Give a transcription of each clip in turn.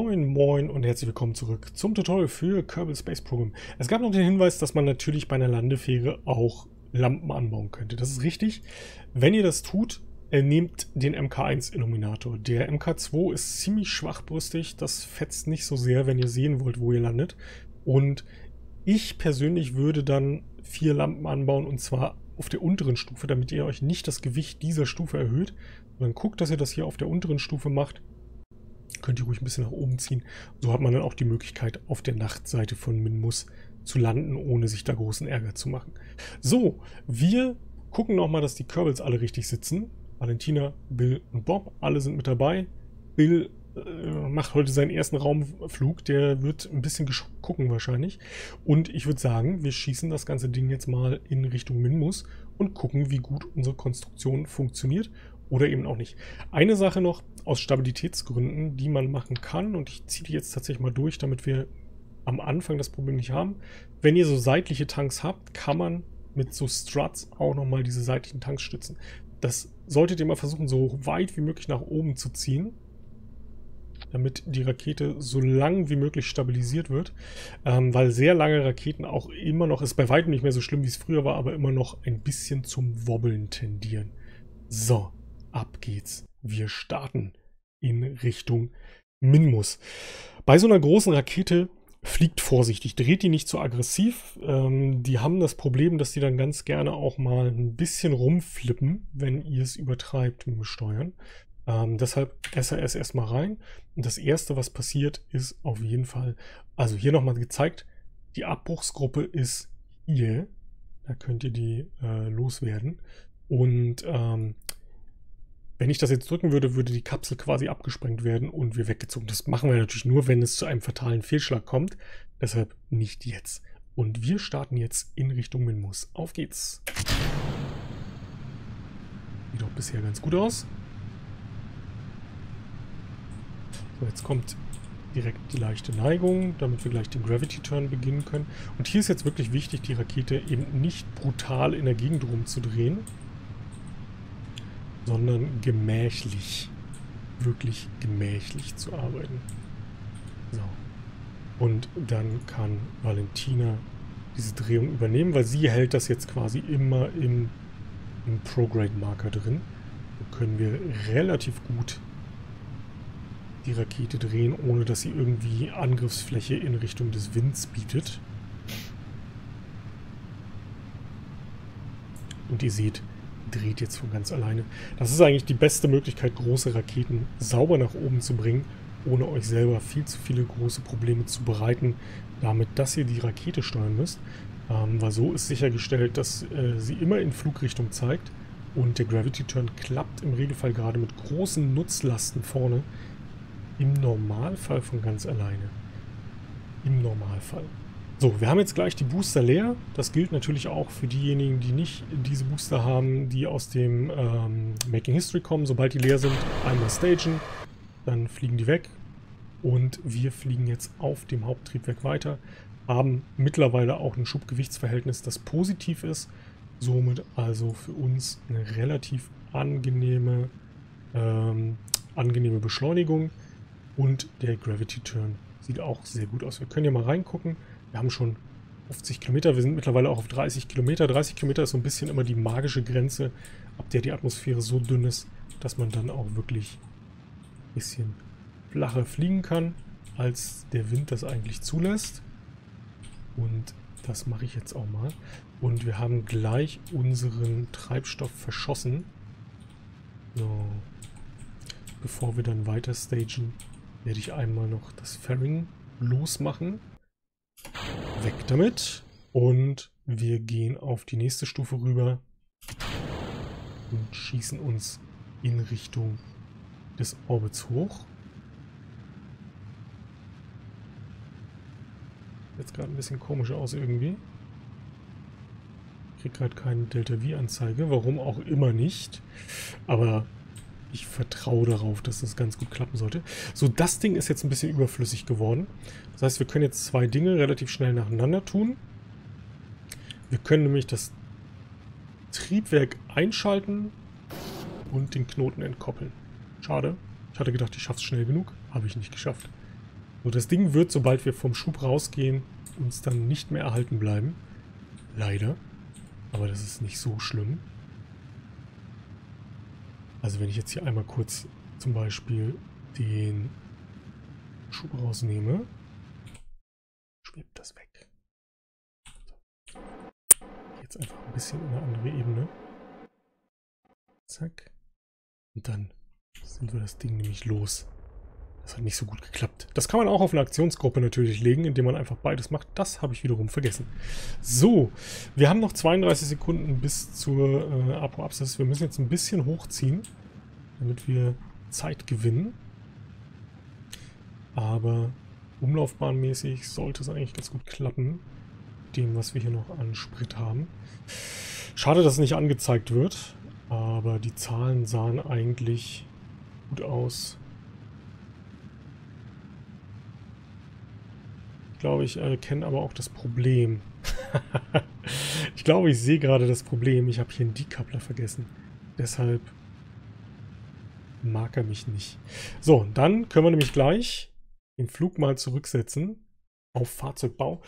Moin Moin und herzlich willkommen zurück zum Tutorial für Kerbal Space Program. Es gab noch den Hinweis, dass man natürlich bei einer Landefähre auch Lampen anbauen könnte. Das ist richtig. Wenn ihr das tut, nehmt den MK1 Illuminator. Der MK2 ist ziemlich schwachbrüstig, das fetzt nicht so sehr, wenn ihr sehen wollt, wo ihr landet. Und ich persönlich würde dann vier Lampen anbauen und zwar auf der unteren Stufe, damit ihr euch nicht das Gewicht dieser Stufe erhöht. Dann guckt, dass ihr das hier auf der unteren Stufe macht könnt ihr ruhig ein bisschen nach oben ziehen. So hat man dann auch die Möglichkeit, auf der Nachtseite von Minmus zu landen, ohne sich da großen Ärger zu machen. So, wir gucken nochmal, dass die Kerbals alle richtig sitzen. Valentina, Bill und Bob, alle sind mit dabei. Bill äh, macht heute seinen ersten Raumflug. Der wird ein bisschen gucken wahrscheinlich. Und ich würde sagen, wir schießen das ganze Ding jetzt mal in Richtung Minmus und gucken, wie gut unsere Konstruktion funktioniert oder eben auch nicht. Eine Sache noch aus Stabilitätsgründen, die man machen kann, und ich ziehe die jetzt tatsächlich mal durch, damit wir am Anfang das Problem nicht haben. Wenn ihr so seitliche Tanks habt, kann man mit so Struts auch nochmal diese seitlichen Tanks stützen. Das solltet ihr mal versuchen, so weit wie möglich nach oben zu ziehen, damit die Rakete so lang wie möglich stabilisiert wird, ähm, weil sehr lange Raketen auch immer noch, ist bei weitem nicht mehr so schlimm, wie es früher war, aber immer noch ein bisschen zum Wobbeln tendieren. So, ab geht's. Wir starten in Richtung Minmus. Bei so einer großen Rakete fliegt vorsichtig, dreht die nicht zu so aggressiv. Ähm, die haben das Problem, dass die dann ganz gerne auch mal ein bisschen rumflippen, wenn ihr es übertreibt mit dem Steuern. Ähm, deshalb SAS erstmal rein. Und das erste, was passiert, ist auf jeden Fall, also hier nochmal gezeigt, die Abbruchsgruppe ist hier. Da könnt ihr die äh, loswerden. Und ähm, wenn ich das jetzt drücken würde, würde die Kapsel quasi abgesprengt werden und wir weggezogen. Das machen wir natürlich nur, wenn es zu einem fatalen Fehlschlag kommt. Deshalb nicht jetzt. Und wir starten jetzt in Richtung Minmus. Auf geht's. Sieht doch bisher ganz gut aus. So, jetzt kommt direkt die leichte Neigung, damit wir gleich den Gravity Turn beginnen können. Und hier ist jetzt wirklich wichtig, die Rakete eben nicht brutal in der Gegend rumzudrehen, sondern gemächlich, wirklich gemächlich zu arbeiten. So. Und dann kann Valentina diese Drehung übernehmen, weil sie hält das jetzt quasi immer im, im Prograde-Marker drin. So können wir relativ gut die Rakete drehen, ohne dass sie irgendwie Angriffsfläche in Richtung des Winds bietet. Und ihr seht, dreht jetzt von ganz alleine. Das ist eigentlich die beste Möglichkeit, große Raketen sauber nach oben zu bringen, ohne euch selber viel zu viele große Probleme zu bereiten, damit, dass ihr die Rakete steuern müsst. Ähm, weil so ist sichergestellt, dass äh, sie immer in Flugrichtung zeigt und der Gravity Turn klappt im Regelfall gerade mit großen Nutzlasten vorne. Im Normalfall von ganz alleine. Im Normalfall. So, wir haben jetzt gleich die Booster leer. Das gilt natürlich auch für diejenigen, die nicht diese Booster haben, die aus dem ähm, Making History kommen. Sobald die leer sind, einmal stagen, dann fliegen die weg. Und wir fliegen jetzt auf dem Haupttriebwerk weiter. Haben mittlerweile auch ein Schubgewichtsverhältnis, das positiv ist. Somit also für uns eine relativ angenehme, ähm, angenehme Beschleunigung. Und der Gravity Turn sieht auch sehr gut aus. Wir können ja mal reingucken. Wir haben schon 50 Kilometer, wir sind mittlerweile auch auf 30 Kilometer. 30 Kilometer ist so ein bisschen immer die magische Grenze, ab der die Atmosphäre so dünn ist, dass man dann auch wirklich ein bisschen flacher fliegen kann, als der Wind das eigentlich zulässt. Und das mache ich jetzt auch mal. Und wir haben gleich unseren Treibstoff verschossen. So. Bevor wir dann weiter stagen, werde ich einmal noch das Fairing losmachen. Weg damit. Und wir gehen auf die nächste Stufe rüber und schießen uns in Richtung des Orbits hoch. Jetzt gerade ein bisschen komisch aus irgendwie. Ich kriege gerade keine Delta-V-Anzeige, warum auch immer nicht. Aber ich vertraue darauf, dass das ganz gut klappen sollte. So, das Ding ist jetzt ein bisschen überflüssig geworden. Das heißt, wir können jetzt zwei Dinge relativ schnell nacheinander tun. Wir können nämlich das Triebwerk einschalten und den Knoten entkoppeln. Schade. Ich hatte gedacht, ich schaffe es schnell genug. Habe ich nicht geschafft. So, das Ding wird, sobald wir vom Schub rausgehen, uns dann nicht mehr erhalten bleiben. Leider. Aber das ist nicht so schlimm. Also wenn ich jetzt hier einmal kurz zum Beispiel den Schub rausnehme, schwebt das weg. Jetzt einfach ein bisschen in eine andere Ebene. Zack. Und dann sind wir das Ding nämlich los. Das hat nicht so gut geklappt. Das kann man auch auf eine Aktionsgruppe natürlich legen, indem man einfach beides macht. Das habe ich wiederum vergessen. So, wir haben noch 32 Sekunden bis zur äh, Apo-Absatz. Wir müssen jetzt ein bisschen hochziehen, damit wir Zeit gewinnen. Aber umlaufbahnmäßig sollte es eigentlich ganz gut klappen, dem, was wir hier noch an Sprit haben. Schade, dass es nicht angezeigt wird, aber die Zahlen sahen eigentlich gut aus. Glaube, ich erkenne aber auch das Problem. ich glaube, ich sehe gerade das Problem. Ich habe hier einen Decoupler vergessen. Deshalb mag er mich nicht. So, dann können wir nämlich gleich den Flug mal zurücksetzen auf Fahrzeugbau.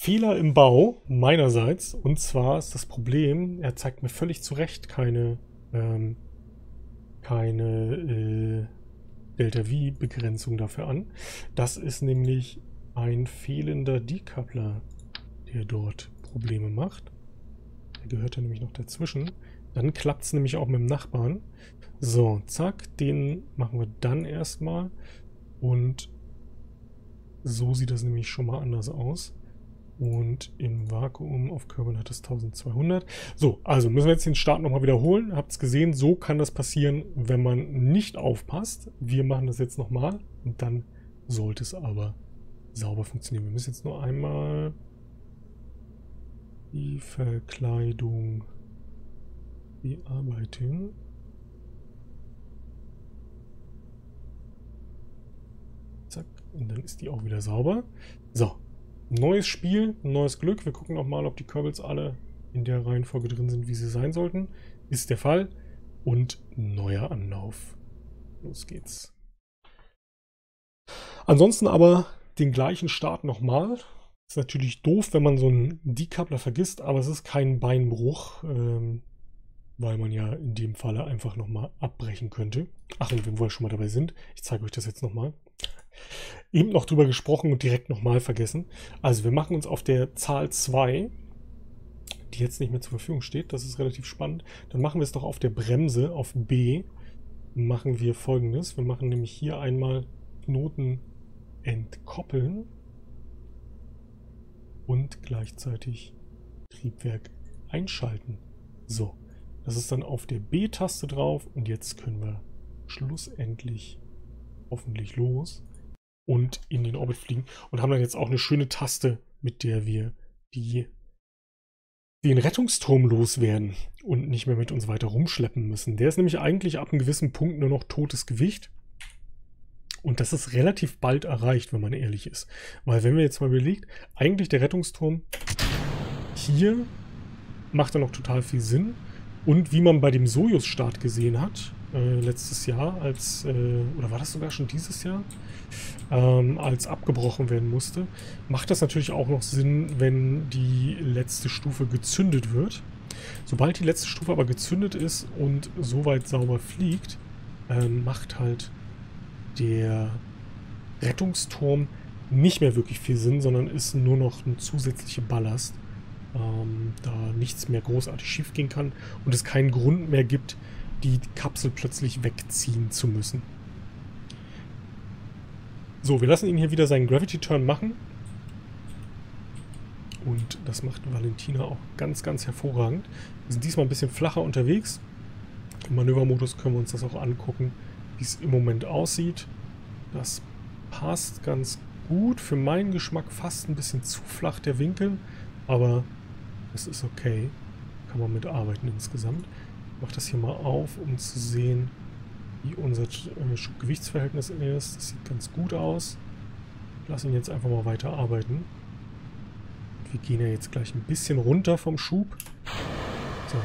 Fehler im Bau meinerseits. Und zwar ist das Problem, er zeigt mir völlig zu Recht keine, ähm, keine äh, Delta-V-Begrenzung dafür an. Das ist nämlich ein fehlender Decoupler, der dort Probleme macht. Der gehört ja nämlich noch dazwischen. Dann klappt es nämlich auch mit dem Nachbarn. So, zack, den machen wir dann erstmal. Und so sieht das nämlich schon mal anders aus. Und im Vakuum auf Kerbal hat es 1200. So, also müssen wir jetzt den Start nochmal wiederholen. Habt es gesehen, so kann das passieren, wenn man nicht aufpasst. Wir machen das jetzt nochmal und dann sollte es aber sauber funktionieren. Wir müssen jetzt nur einmal die Verkleidung bearbeiten. Zack, und dann ist die auch wieder sauber. So, neues Spiel, neues Glück. Wir gucken nochmal, ob die Kerbals alle in der Reihenfolge drin sind, wie sie sein sollten. Ist der Fall. Und neuer Anlauf. Los geht's. Ansonsten aber den gleichen Start nochmal. Ist natürlich doof, wenn man so einen Decoupler vergisst, aber es ist kein Beinbruch, ähm, weil man ja in dem Falle einfach nochmal abbrechen könnte. Ach, und wenn wir schon mal dabei sind, ich zeige euch das jetzt nochmal. Eben noch drüber gesprochen und direkt nochmal vergessen. Also wir machen uns auf der Zahl 2, die jetzt nicht mehr zur Verfügung steht, das ist relativ spannend, dann machen wir es doch auf der Bremse, auf B, machen wir folgendes. Wir machen nämlich hier einmal Knoten entkoppeln und gleichzeitig Triebwerk einschalten. So, das ist dann auf der B-Taste drauf und jetzt können wir schlussendlich hoffentlich los und in den Orbit fliegen und haben dann jetzt auch eine schöne Taste, mit der wir die den Rettungsturm loswerden und nicht mehr mit uns weiter rumschleppen müssen. Der ist nämlich eigentlich ab einem gewissen Punkt nur noch totes Gewicht. Und das ist relativ bald erreicht, wenn man ehrlich ist. Weil wenn wir jetzt mal überlegt, eigentlich der Rettungsturm hier macht er noch total viel Sinn. Und wie man bei dem Sojus-Start gesehen hat, äh, letztes Jahr, als, äh, oder war das sogar schon dieses Jahr, ähm, als abgebrochen werden musste, macht das natürlich auch noch Sinn, wenn die letzte Stufe gezündet wird. Sobald die letzte Stufe aber gezündet ist und soweit sauber fliegt, äh, macht halt der Rettungsturm nicht mehr wirklich viel Sinn, sondern ist nur noch ein zusätzlicher Ballast, ähm, da nichts mehr großartig schief gehen kann und es keinen Grund mehr gibt, die Kapsel plötzlich wegziehen zu müssen. So, wir lassen ihn hier wieder seinen Gravity Turn machen. Und das macht Valentina auch ganz, ganz hervorragend. Wir sind diesmal ein bisschen flacher unterwegs. Im Manövermodus können wir uns das auch angucken wie es im Moment aussieht. Das passt ganz gut. Für meinen Geschmack fast ein bisschen zu flach der Winkel, aber es ist okay. Kann man mitarbeiten insgesamt. Ich mache das hier mal auf, um zu sehen, wie unser äh, Schubgewichtsverhältnis ist. Das sieht ganz gut aus. Ich lasse ihn jetzt einfach mal weiter arbeiten. Wir gehen ja jetzt gleich ein bisschen runter vom Schub. So.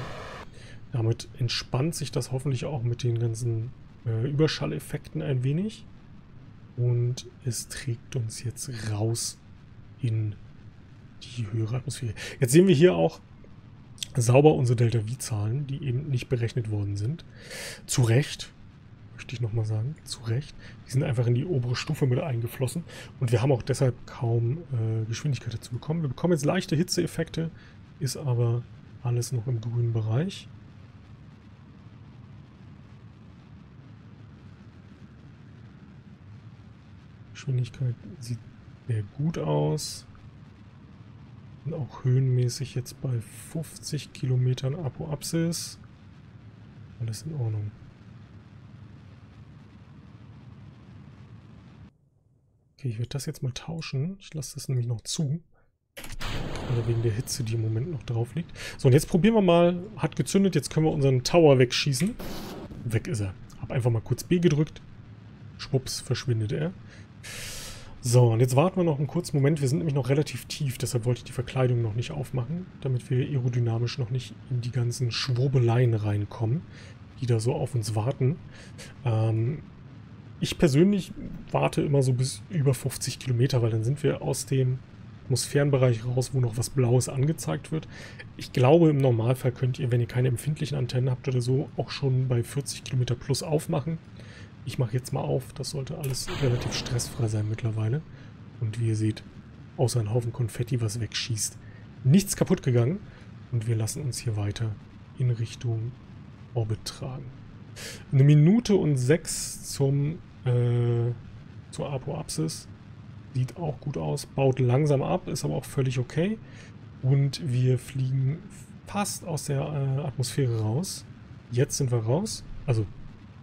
Damit entspannt sich das hoffentlich auch mit den ganzen äh, Überschalleffekten ein wenig. Und es trägt uns jetzt raus in die höhere Atmosphäre. Jetzt sehen wir hier auch sauber unsere Delta-V-Zahlen, die eben nicht berechnet worden sind. Zu Recht, möchte ich nochmal sagen, zu Recht. Die sind einfach in die obere Stufe mit eingeflossen und wir haben auch deshalb kaum äh, Geschwindigkeit dazu bekommen. Wir bekommen jetzt leichte Hitzeeffekte, ist aber alles noch im grünen Bereich. Geschwindigkeit sieht sehr gut aus. Und auch höhenmäßig jetzt bei 50 Kilometern Apoapsis. Alles in Ordnung. Okay, ich werde das jetzt mal tauschen. Ich lasse das nämlich noch zu. Oder wegen der Hitze, die im Moment noch drauf liegt. So, und jetzt probieren wir mal. Hat gezündet. Jetzt können wir unseren Tower wegschießen. Weg ist er. Hab einfach mal kurz B gedrückt. Schwupps, verschwindet er. So, und jetzt warten wir noch einen kurzen Moment. Wir sind nämlich noch relativ tief, deshalb wollte ich die Verkleidung noch nicht aufmachen, damit wir aerodynamisch noch nicht in die ganzen Schwurbeleien reinkommen, die da so auf uns warten. Ähm, ich persönlich warte immer so bis über 50 Kilometer, weil dann sind wir aus dem Atmosphärenbereich raus, wo noch was Blaues angezeigt wird. Ich glaube, im Normalfall könnt ihr, wenn ihr keine empfindlichen Antennen habt oder so, auch schon bei 40 Kilometer plus aufmachen. Ich mache jetzt mal auf. Das sollte alles relativ stressfrei sein mittlerweile. Und wie ihr seht, außer ein Haufen Konfetti, was wegschießt, nichts kaputt gegangen. Und wir lassen uns hier weiter in Richtung Orbit tragen. Eine Minute und sechs zum, äh, zur Apoapsis. Sieht auch gut aus. Baut langsam ab, ist aber auch völlig okay. Und wir fliegen fast aus der äh, Atmosphäre raus. Jetzt sind wir raus. Also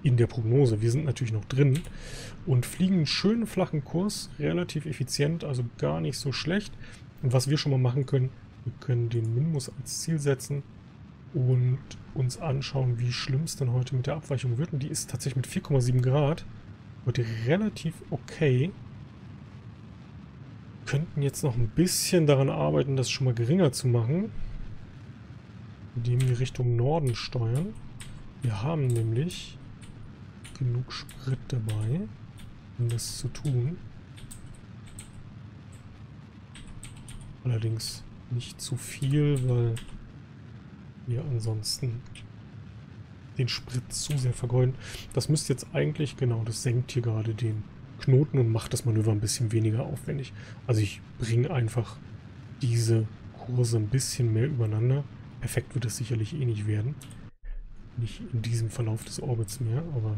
in der Prognose. Wir sind natürlich noch drin und fliegen einen schönen flachen Kurs, relativ effizient, also gar nicht so schlecht. Und was wir schon mal machen können, wir können den Minmus als Ziel setzen und uns anschauen, wie schlimm es denn heute mit der Abweichung wird. Und die ist tatsächlich mit 4,7 Grad heute relativ okay. Wir könnten jetzt noch ein bisschen daran arbeiten, das schon mal geringer zu machen, indem wir Richtung Norden steuern. Wir haben nämlich genug Sprit dabei, um das zu tun. Allerdings nicht zu viel, weil wir ansonsten den Sprit zu sehr vergeuden. Das müsste jetzt eigentlich, genau, das senkt hier gerade den Knoten und macht das Manöver ein bisschen weniger aufwendig. Also ich bringe einfach diese Kurse ein bisschen mehr übereinander. Perfekt wird es sicherlich eh nicht werden. Nicht in diesem Verlauf des Orbits mehr, aber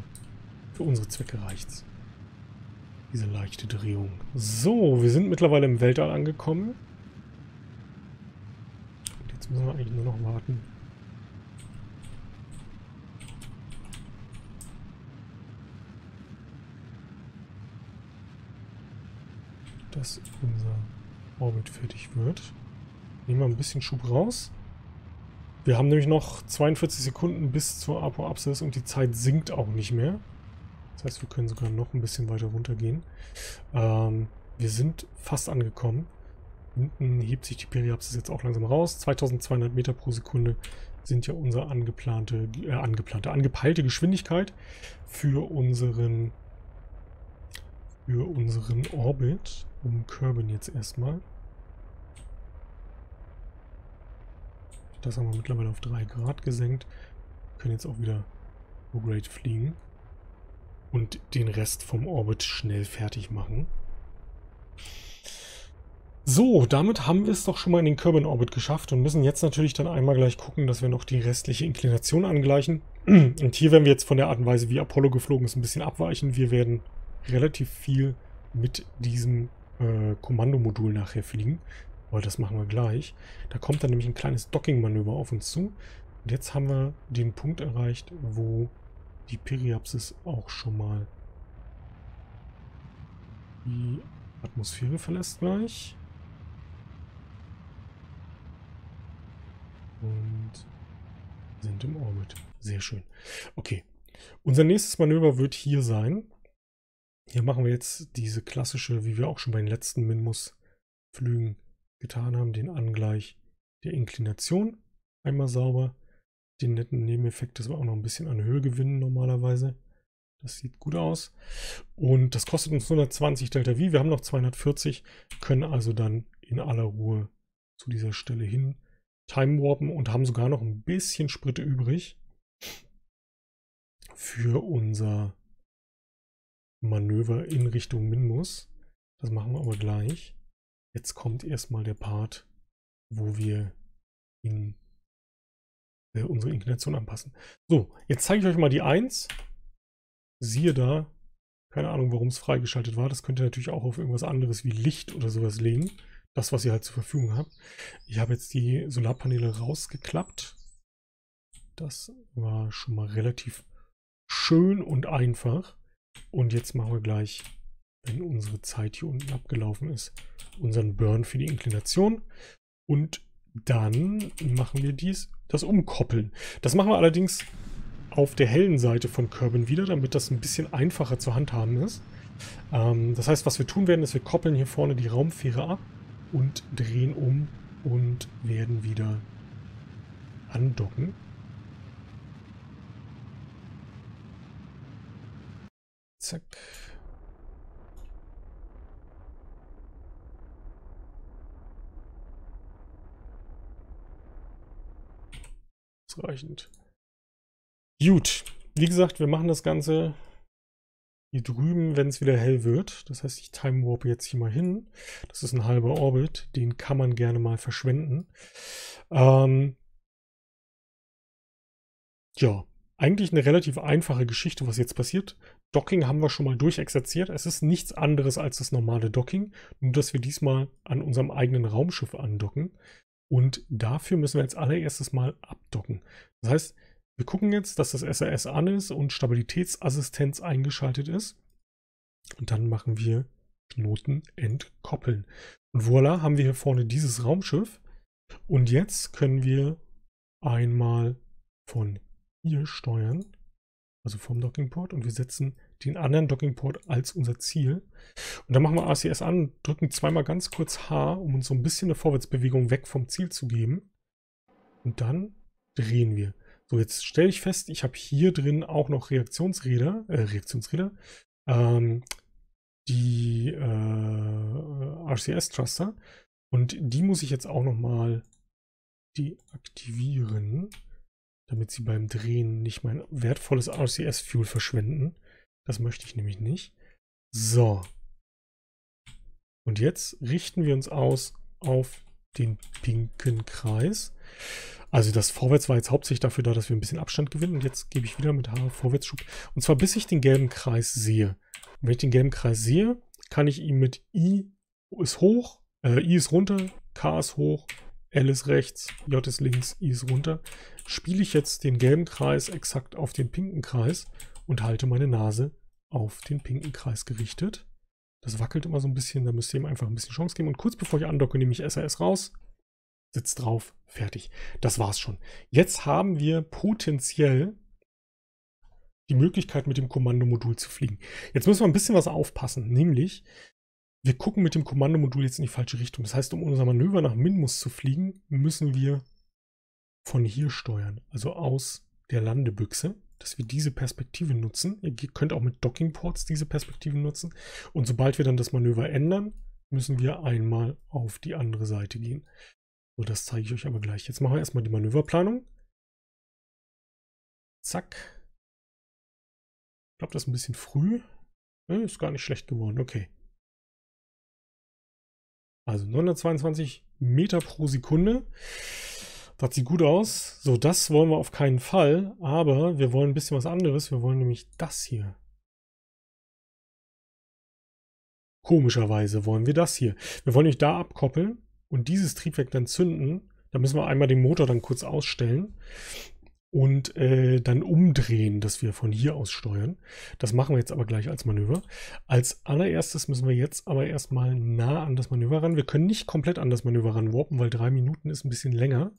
für unsere Zwecke reicht's. Diese leichte Drehung. So, wir sind mittlerweile im Weltall angekommen. Und jetzt müssen wir eigentlich nur noch warten. dass unser Orbit fertig wird. Nehmen wir ein bisschen Schub raus. Wir haben nämlich noch 42 Sekunden bis zur Apoapsis und die Zeit sinkt auch nicht mehr. Das heißt, wir können sogar noch ein bisschen weiter runtergehen. Ähm, wir sind fast angekommen. Hinten hebt sich die Periapsis jetzt auch langsam raus. 2200 Meter pro Sekunde sind ja unsere angeplante, äh, angeplante, angepeilte Geschwindigkeit für unseren, für unseren Orbit. Umkörben jetzt erstmal. Das haben wir mittlerweile auf 3 Grad gesenkt. Wir können jetzt auch wieder Grade fliegen und den Rest vom Orbit schnell fertig machen. So, damit haben wir es doch schon mal in den Kerbin-Orbit geschafft und müssen jetzt natürlich dann einmal gleich gucken, dass wir noch die restliche Inklination angleichen. Und hier werden wir jetzt von der Art und Weise, wie Apollo geflogen ist, ein bisschen abweichen. Wir werden relativ viel mit diesem äh, Kommandomodul nachher fliegen, aber das machen wir gleich. Da kommt dann nämlich ein kleines Docking-Manöver auf uns zu. Und jetzt haben wir den Punkt erreicht, wo die Periapsis auch schon mal die Atmosphäre verlässt gleich. Und sind im Orbit. Sehr schön. Okay. Unser nächstes Manöver wird hier sein. Hier machen wir jetzt diese klassische, wie wir auch schon bei den letzten Minmus-Flügen getan haben, den Angleich der Inklination. Einmal sauber den netten Nebeneffekt, dass wir auch noch ein bisschen an Höhe gewinnen normalerweise. Das sieht gut aus. Und das kostet uns 120 Delta V. Wir haben noch 240, können also dann in aller Ruhe zu dieser Stelle hin time warpen und haben sogar noch ein bisschen Sprit übrig für unser Manöver in Richtung Minmus. Das machen wir aber gleich. Jetzt kommt erstmal der Part, wo wir in äh, unsere Inclination anpassen. So, jetzt zeige ich euch mal die 1. Siehe da, keine Ahnung, warum es freigeschaltet war. Das könnt ihr natürlich auch auf irgendwas anderes wie Licht oder sowas legen. Das, was ihr halt zur Verfügung habt. Ich habe jetzt die Solarpaneele rausgeklappt. Das war schon mal relativ schön und einfach. Und jetzt machen wir gleich, wenn unsere Zeit hier unten abgelaufen ist, unseren Burn für die Inklination. Und dann machen wir dies, das Umkoppeln. Das machen wir allerdings auf der hellen Seite von Kerbin wieder, damit das ein bisschen einfacher zu handhaben ist. Ähm, das heißt, was wir tun werden, ist, wir koppeln hier vorne die Raumfähre ab und drehen um und werden wieder andocken. Zack. Ausreichend. Gut, wie gesagt, wir machen das Ganze hier drüben, wenn es wieder hell wird. Das heißt, ich time warp jetzt hier mal hin. Das ist ein halber Orbit, den kann man gerne mal verschwenden. Ähm ja, eigentlich eine relativ einfache Geschichte, was jetzt passiert. Docking haben wir schon mal durchexerziert. Es ist nichts anderes als das normale Docking, nur dass wir diesmal an unserem eigenen Raumschiff andocken. Und dafür müssen wir als allererstes mal abdocken. Das heißt, wir gucken jetzt, dass das SRS an ist und Stabilitätsassistenz eingeschaltet ist. Und dann machen wir Knoten entkoppeln. Und voilà, haben wir hier vorne dieses Raumschiff. Und jetzt können wir einmal von hier steuern, also vom Dockingport, und wir setzen den anderen Dockingport als unser Ziel. Und dann machen wir ACS an, drücken zweimal ganz kurz H, um uns so ein bisschen eine Vorwärtsbewegung weg vom Ziel zu geben. Und dann drehen wir. So, jetzt stelle ich fest, ich habe hier drin auch noch Reaktionsräder, äh, Reaktionsräder, ähm, die äh, RCS-Thruster. Und die muss ich jetzt auch nochmal deaktivieren, damit sie beim Drehen nicht mein wertvolles RCS-Fuel verschwenden. Das möchte ich nämlich nicht. So. Und jetzt richten wir uns aus auf den pinken Kreis. Also das Vorwärts war jetzt hauptsächlich dafür da, dass wir ein bisschen Abstand gewinnen. Und jetzt gebe ich wieder mit H Vorwärtsschub. Und zwar bis ich den gelben Kreis sehe. Und wenn ich den gelben Kreis sehe, kann ich ihn mit I ist hoch, äh, I ist runter, K ist hoch, L ist rechts, J ist links, I ist runter. Spiele ich jetzt den gelben Kreis exakt auf den pinken Kreis und halte meine Nase auf den pinken Kreis gerichtet. Das wackelt immer so ein bisschen, da müsst ihr ihm einfach ein bisschen Chance geben. Und kurz bevor ich andocke, nehme ich SAS raus, Sitz drauf, fertig. Das war's schon. Jetzt haben wir potenziell die Möglichkeit, mit dem Kommandomodul zu fliegen. Jetzt müssen wir ein bisschen was aufpassen, nämlich wir gucken mit dem Kommandomodul jetzt in die falsche Richtung. Das heißt, um unser Manöver nach Minmus zu fliegen, müssen wir von hier steuern, also aus der Landebüchse, dass wir diese Perspektive nutzen. Ihr könnt auch mit Dockingports diese Perspektive nutzen. Und sobald wir dann das Manöver ändern, müssen wir einmal auf die andere Seite gehen. So, das zeige ich euch aber gleich. Jetzt machen wir erstmal die Manöverplanung. Zack. Ich glaube, das ist ein bisschen früh. Ist gar nicht schlecht geworden. Okay. Also 922 Meter pro Sekunde. Das sieht gut aus. So, das wollen wir auf keinen Fall. Aber wir wollen ein bisschen was anderes. Wir wollen nämlich das hier. Komischerweise wollen wir das hier. Wir wollen nämlich da abkoppeln und dieses Triebwerk dann zünden, da müssen wir einmal den Motor dann kurz ausstellen und äh, dann umdrehen, dass wir von hier aus steuern. Das machen wir jetzt aber gleich als Manöver. Als allererstes müssen wir jetzt aber erstmal nah an das Manöver ran. Wir können nicht komplett an das Manöver ran warpen, weil drei Minuten ist ein bisschen länger.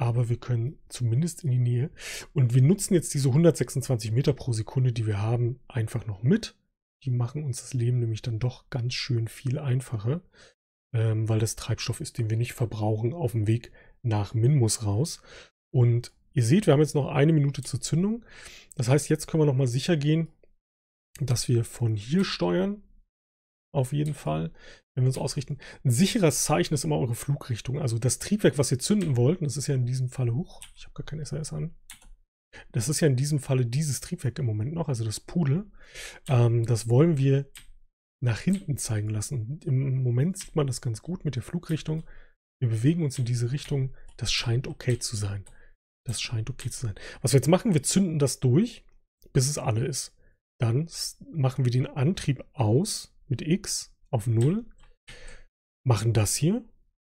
Aber wir können zumindest in die Nähe. Und wir nutzen jetzt diese 126 Meter pro Sekunde, die wir haben, einfach noch mit. Die machen uns das Leben nämlich dann doch ganz schön viel einfacher, ähm, weil das Treibstoff ist, den wir nicht verbrauchen auf dem Weg nach Minmus raus. Und ihr seht, wir haben jetzt noch eine Minute zur Zündung. Das heißt, jetzt können wir nochmal sicher gehen, dass wir von hier steuern. Auf jeden Fall, wenn wir uns ausrichten. Ein sicheres Zeichen ist immer eure Flugrichtung. Also das Triebwerk, was ihr zünden wollt, und das ist ja in diesem Falle hoch. Ich habe gar kein SAS an. Das ist ja in diesem Falle dieses Triebwerk im Moment noch, also das Pudel. Ähm, das wollen wir nach hinten zeigen lassen. Im Moment sieht man das ganz gut mit der Flugrichtung. Wir bewegen uns in diese Richtung. Das scheint okay zu sein. Das scheint okay zu sein. Was wir jetzt machen, wir zünden das durch, bis es alle ist. Dann machen wir den Antrieb aus mit X auf 0. Machen das hier.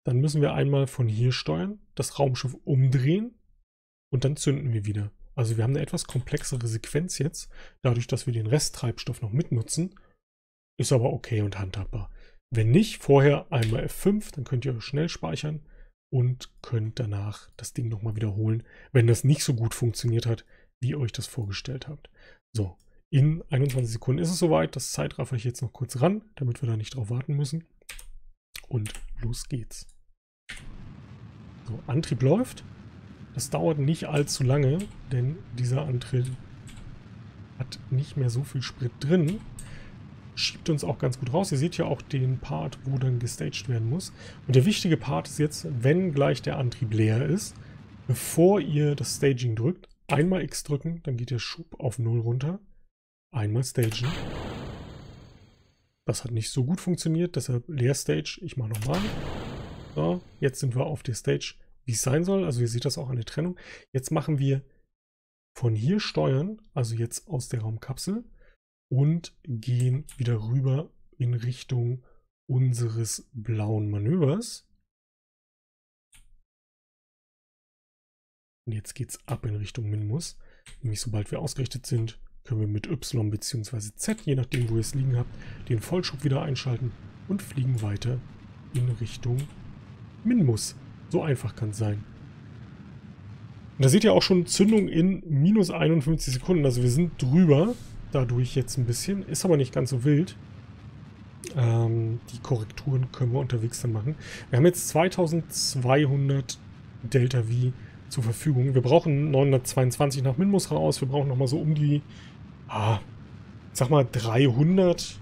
Dann müssen wir einmal von hier steuern, das Raumschiff umdrehen und dann zünden wir wieder. Also wir haben eine etwas komplexere Sequenz jetzt, dadurch, dass wir den Resttreibstoff noch mitnutzen. Ist aber okay und handhabbar. Wenn nicht, vorher einmal F5, dann könnt ihr schnell speichern und könnt danach das Ding nochmal wiederholen, wenn das nicht so gut funktioniert hat, wie ihr euch das vorgestellt habt. So, in 21 Sekunden ist es soweit. Das Zeitraffer ich jetzt noch kurz ran, damit wir da nicht drauf warten müssen. Und los geht's. So, Antrieb läuft. Das dauert nicht allzu lange, denn dieser Antrieb hat nicht mehr so viel Sprit drin. Schiebt uns auch ganz gut raus. Ihr seht ja auch den Part, wo dann gestaged werden muss. Und der wichtige Part ist jetzt, wenn gleich der Antrieb leer ist, bevor ihr das Staging drückt, einmal X drücken, dann geht der Schub auf 0 runter. Einmal stagen. Das hat nicht so gut funktioniert, deshalb leer Stage. Ich mache nochmal. So, jetzt sind wir auf der Stage wie es sein soll. Also ihr seht das auch an der Trennung. Jetzt machen wir von hier steuern, also jetzt aus der Raumkapsel und gehen wieder rüber in Richtung unseres blauen Manövers. Und jetzt geht es ab in Richtung Minmus. Nämlich sobald wir ausgerichtet sind, können wir mit Y bzw. Z, je nachdem wo ihr es liegen habt, den Vollschub wieder einschalten und fliegen weiter in Richtung Minmus. So einfach kann es sein. Und da seht ihr auch schon Zündung in minus 51 Sekunden. Also wir sind drüber, dadurch jetzt ein bisschen. Ist aber nicht ganz so wild. Ähm, die Korrekturen können wir unterwegs dann machen. Wir haben jetzt 2200 Delta V zur Verfügung. Wir brauchen 922 nach Minmus raus. Wir brauchen nochmal so um die, ah, sag mal 300,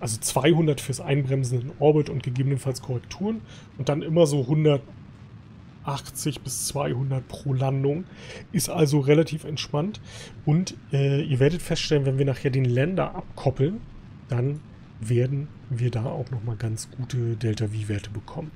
also 200 fürs Einbremsen in Orbit und gegebenenfalls Korrekturen. Und dann immer so 100 80 bis 200 pro Landung. Ist also relativ entspannt. Und äh, ihr werdet feststellen, wenn wir nachher den Länder abkoppeln, dann werden wir da auch nochmal ganz gute Delta-V-Werte bekommen.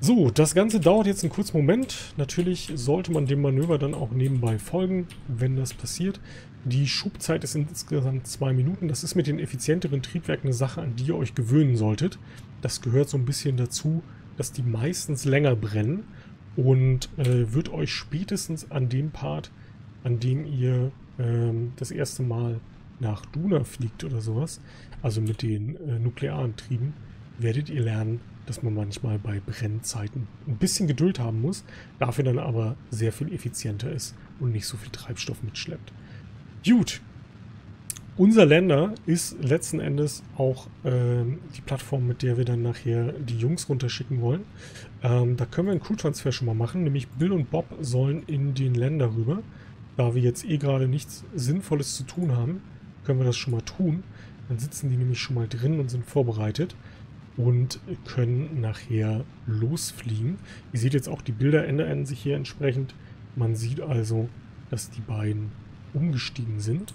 So, das Ganze dauert jetzt einen kurzen Moment. Natürlich sollte man dem Manöver dann auch nebenbei folgen, wenn das passiert. Die Schubzeit ist insgesamt zwei Minuten. Das ist mit den effizienteren Triebwerken eine Sache, an die ihr euch gewöhnen solltet. Das gehört so ein bisschen dazu, dass die meistens länger brennen und äh, wird euch spätestens an dem Part, an dem ihr ähm, das erste Mal nach Duna fliegt oder sowas, also mit den äh, Nuklearantrieben, werdet ihr lernen, dass man manchmal bei Brennzeiten ein bisschen Geduld haben muss, dafür dann aber sehr viel effizienter ist und nicht so viel Treibstoff mitschleppt. Gut, unser Länder ist letzten Endes auch ähm, die Plattform, mit der wir dann nachher die Jungs runterschicken wollen. Ähm, da können wir einen Crew-Transfer schon mal machen, nämlich Bill und Bob sollen in den Länder rüber. Da wir jetzt eh gerade nichts Sinnvolles zu tun haben, können wir das schon mal tun. Dann sitzen die nämlich schon mal drin und sind vorbereitet und können nachher losfliegen. Ihr seht jetzt auch, die Bilder ändern sich hier entsprechend. Man sieht also, dass die beiden umgestiegen sind.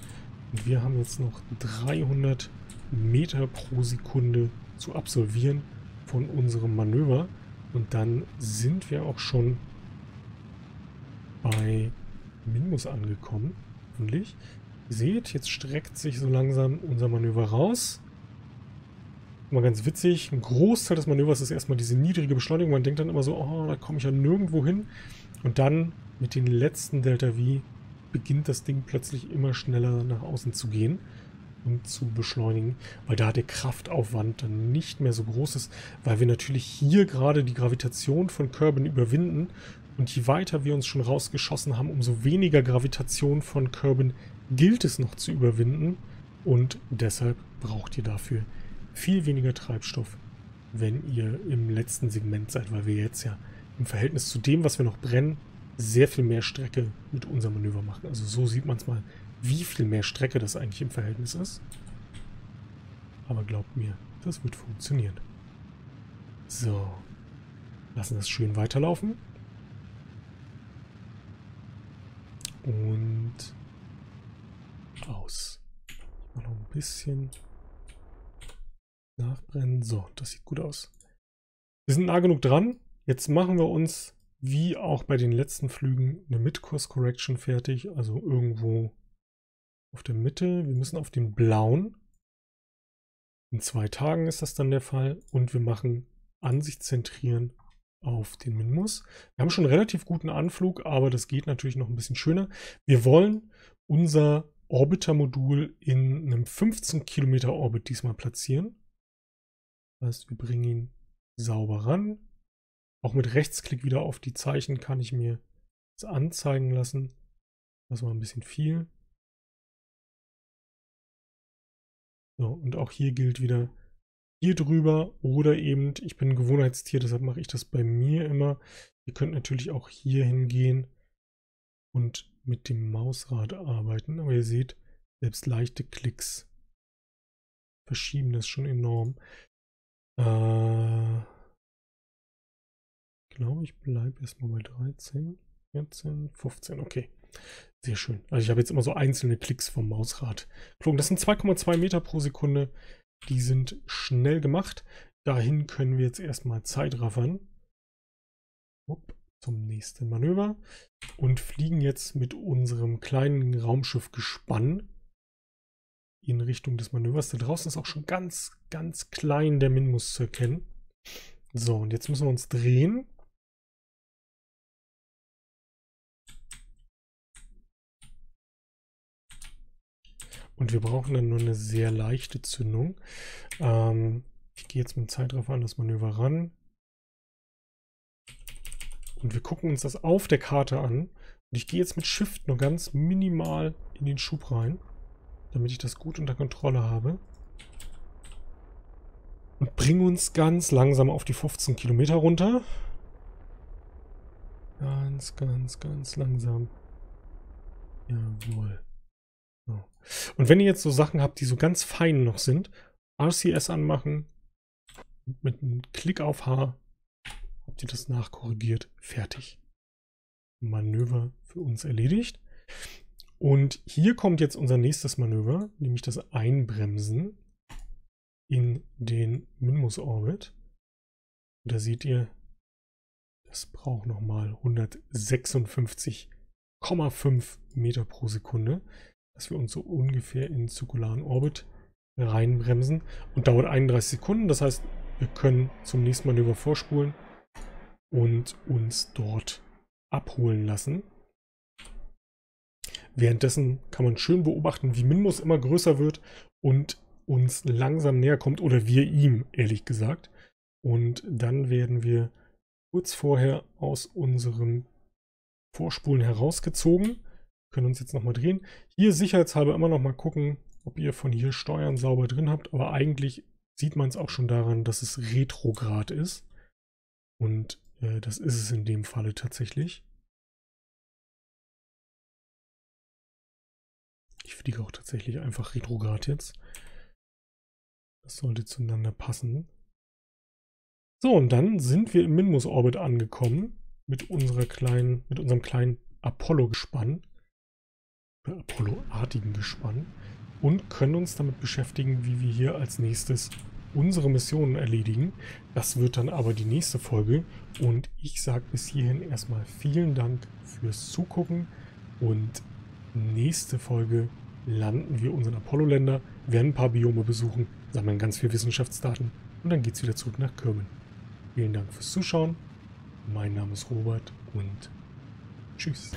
Und wir haben jetzt noch 300 Meter pro Sekunde zu absolvieren von unserem Manöver. Und dann sind wir auch schon bei Minmus angekommen. Hoffentlich. Ihr seht, jetzt streckt sich so langsam unser Manöver raus. Mal ganz witzig, ein Großteil des Manövers ist erstmal diese niedrige Beschleunigung. Man denkt dann immer so, oh, da komme ich ja nirgendwo hin. Und dann mit den letzten Delta V beginnt das Ding plötzlich immer schneller nach außen zu gehen und zu beschleunigen, weil da der Kraftaufwand dann nicht mehr so groß ist, weil wir natürlich hier gerade die Gravitation von Kerbin überwinden und je weiter wir uns schon rausgeschossen haben, umso weniger Gravitation von Kerbin gilt es noch zu überwinden und deshalb braucht ihr dafür viel weniger Treibstoff, wenn ihr im letzten Segment seid, weil wir jetzt ja im Verhältnis zu dem, was wir noch brennen, sehr viel mehr Strecke mit unserem Manöver machen. Also so sieht man es mal, wie viel mehr Strecke das eigentlich im Verhältnis ist. Aber glaubt mir, das wird funktionieren. So. Lassen das schön weiterlaufen. Und aus. Noch ein bisschen nachbrennen. So, das sieht gut aus. Wir sind nah genug dran. Jetzt machen wir uns, wie auch bei den letzten Flügen, eine Mid-Course-Correction fertig. Also irgendwo auf der Mitte. Wir müssen auf den blauen. In zwei Tagen ist das dann der Fall. Und wir machen Ansicht zentrieren auf den Minmus. Wir haben schon einen relativ guten Anflug, aber das geht natürlich noch ein bisschen schöner. Wir wollen unser Orbiter-Modul in einem 15 Kilometer Orbit diesmal platzieren. Das heißt, wir bringen ihn sauber ran. Auch mit Rechtsklick wieder auf die Zeichen kann ich mir das anzeigen lassen. Das war ein bisschen viel. So, und auch hier gilt wieder hier drüber oder eben, ich bin ein Gewohnheitstier, deshalb mache ich das bei mir immer. Ihr könnt natürlich auch hier hingehen und mit dem Mausrad arbeiten, aber ihr seht, selbst leichte Klicks verschieben das schon enorm. Äh, ich glaube, ich bleibe erstmal bei 13, 14, 15, okay. Sehr schön. Also ich habe jetzt immer so einzelne Klicks vom Mausrad. Das sind 2,2 Meter pro Sekunde. Die sind schnell gemacht. Dahin können wir jetzt erstmal Zeit raffern. Upp, zum nächsten Manöver. Und fliegen jetzt mit unserem kleinen Raumschiff Gespann in Richtung des Manövers. Da draußen ist auch schon ganz, ganz klein der Minmus zu erkennen. So, und jetzt müssen wir uns drehen. Und wir brauchen dann nur eine sehr leichte Zündung. Ähm, ich gehe jetzt mit dem Zeitraffer an das Manöver ran. Und wir gucken uns das auf der Karte an. Und ich gehe jetzt mit Shift nur ganz minimal in den Schub rein, damit ich das gut unter Kontrolle habe. Und bringe uns ganz langsam auf die 15 Kilometer runter. Ganz, ganz, ganz langsam. Jawohl. So. Und wenn ihr jetzt so Sachen habt, die so ganz fein noch sind, RCS anmachen, mit einem Klick auf H, habt ihr das nachkorrigiert, fertig. Manöver für uns erledigt. Und hier kommt jetzt unser nächstes Manöver, nämlich das Einbremsen in den Minmus-Orbit. Da seht ihr, das braucht nochmal 156,5 Meter pro Sekunde dass wir uns so ungefähr in zirkularen Orbit reinbremsen und dauert 31 Sekunden. Das heißt, wir können zum nächsten Manöver vorspulen und uns dort abholen lassen. Währenddessen kann man schön beobachten, wie Minmus immer größer wird und uns langsam näher kommt oder wir ihm, ehrlich gesagt. Und dann werden wir kurz vorher aus unserem Vorspulen herausgezogen können uns jetzt nochmal drehen. Hier sicherheitshalber immer noch mal gucken, ob ihr von hier Steuern sauber drin habt. Aber eigentlich sieht man es auch schon daran, dass es retrograd ist. Und äh, das ist es in dem Falle tatsächlich. Ich fliege auch tatsächlich einfach retrograd jetzt. Das sollte zueinander passen. So, und dann sind wir im Minmus-Orbit angekommen mit unserer kleinen, mit unserem kleinen Apollo-Gespann. Apollo-artigen Gespann und können uns damit beschäftigen, wie wir hier als nächstes unsere Missionen erledigen. Das wird dann aber die nächste Folge und ich sage bis hierhin erstmal vielen Dank fürs Zugucken und nächste Folge landen wir unseren Apollo-Länder, werden ein paar Biome besuchen, sammeln ganz viel Wissenschaftsdaten und dann geht es wieder zurück nach Kirben. Vielen Dank fürs Zuschauen. Mein Name ist Robert und tschüss.